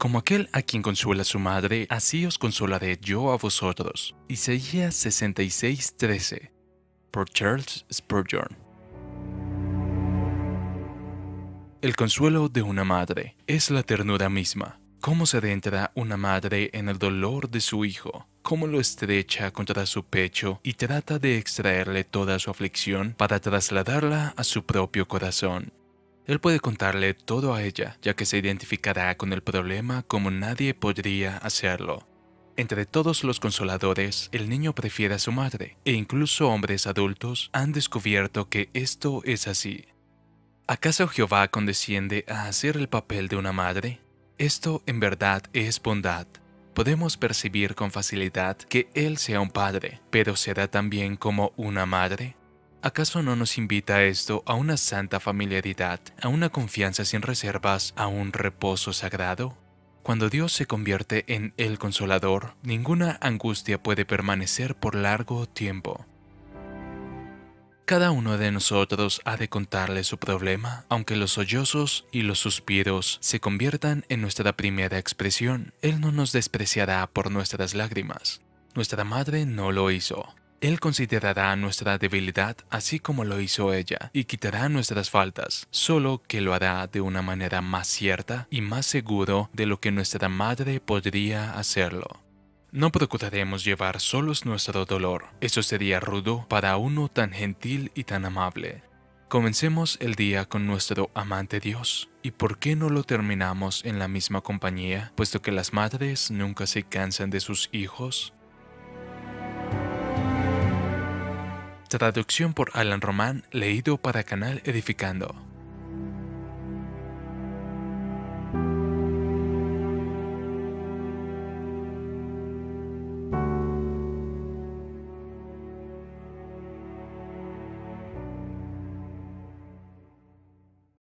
Como aquel a quien consuela su madre, así os consolaré yo a vosotros. Isaías 66:13 por Charles Spurgeon. El consuelo de una madre es la ternura misma. Cómo se adentra una madre en el dolor de su hijo, cómo lo estrecha contra su pecho y trata de extraerle toda su aflicción para trasladarla a su propio corazón. Él puede contarle todo a ella, ya que se identificará con el problema como nadie podría hacerlo. Entre todos los consoladores, el niño prefiere a su madre, e incluso hombres adultos han descubierto que esto es así. ¿Acaso Jehová condesciende a hacer el papel de una madre? Esto en verdad es bondad. Podemos percibir con facilidad que Él sea un padre, pero ¿será también como una madre? ¿Acaso no nos invita esto a una santa familiaridad, a una confianza sin reservas, a un reposo sagrado? Cuando Dios se convierte en el consolador, ninguna angustia puede permanecer por largo tiempo. Cada uno de nosotros ha de contarle su problema, aunque los sollozos y los suspiros se conviertan en nuestra primera expresión. Él no nos despreciará por nuestras lágrimas. Nuestra madre no lo hizo. Él considerará nuestra debilidad así como lo hizo ella y quitará nuestras faltas, solo que lo hará de una manera más cierta y más seguro de lo que nuestra madre podría hacerlo. No procuraremos llevar solos nuestro dolor, eso sería rudo para uno tan gentil y tan amable. Comencemos el día con nuestro amante Dios. ¿Y por qué no lo terminamos en la misma compañía, puesto que las madres nunca se cansan de sus hijos? Traducción por Alan Román, leído para Canal Edificando.